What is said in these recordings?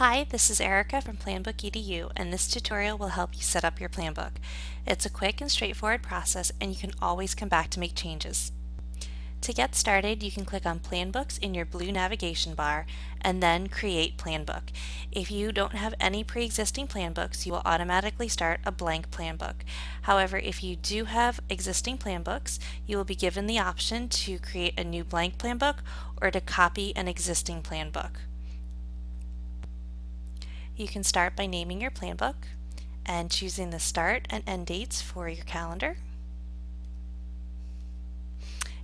Hi, this is Erica from Planbook EDU and this tutorial will help you set up your Planbook. It's a quick and straightforward process and you can always come back to make changes. To get started, you can click on Planbooks in your blue navigation bar and then create Planbook. If you don't have any pre-existing Planbooks, you will automatically start a blank Planbook. However, if you do have existing Planbooks, you will be given the option to create a new blank Planbook or to copy an existing Planbook. You can start by naming your plan book and choosing the start and end dates for your calendar.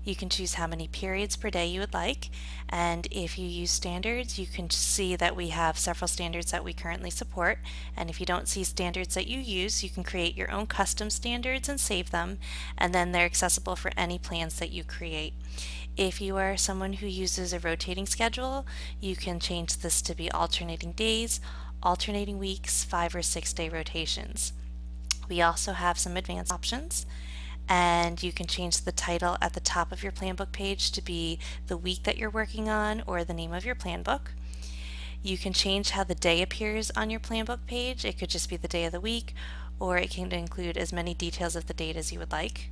You can choose how many periods per day you would like and if you use standards you can see that we have several standards that we currently support and if you don't see standards that you use you can create your own custom standards and save them and then they're accessible for any plans that you create. If you are someone who uses a rotating schedule you can change this to be alternating days, alternating weeks, five or six day rotations. We also have some advanced options and you can change the title at the top of your plan book page to be the week that you're working on or the name of your plan book. You can change how the day appears on your plan book page. It could just be the day of the week or it can include as many details of the date as you would like.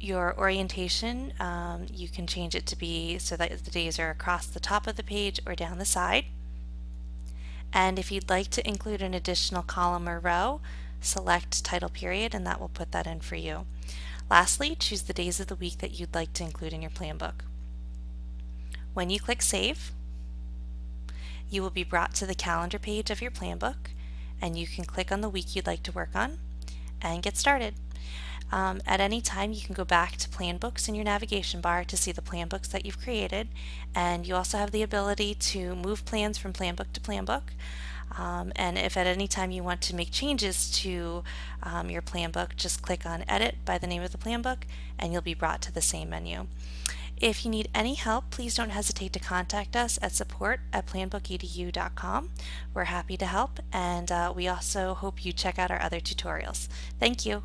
Your orientation, um, you can change it to be so that the days are across the top of the page or down the side. And if you'd like to include an additional column or row, select title period and that will put that in for you. Lastly, choose the days of the week that you'd like to include in your plan book. When you click Save, you will be brought to the calendar page of your plan book and you can click on the week you'd like to work on and get started. Um, at any time you can go back to plan books in your navigation bar to see the plan books that you've created and you also have the ability to move plans from plan book to plan book um, and if at any time you want to make changes to um, your plan book just click on edit by the name of the plan book and you'll be brought to the same menu. If you need any help, please don't hesitate to contact us at support at planbookedu.com. We're happy to help and uh, we also hope you check out our other tutorials. Thank you.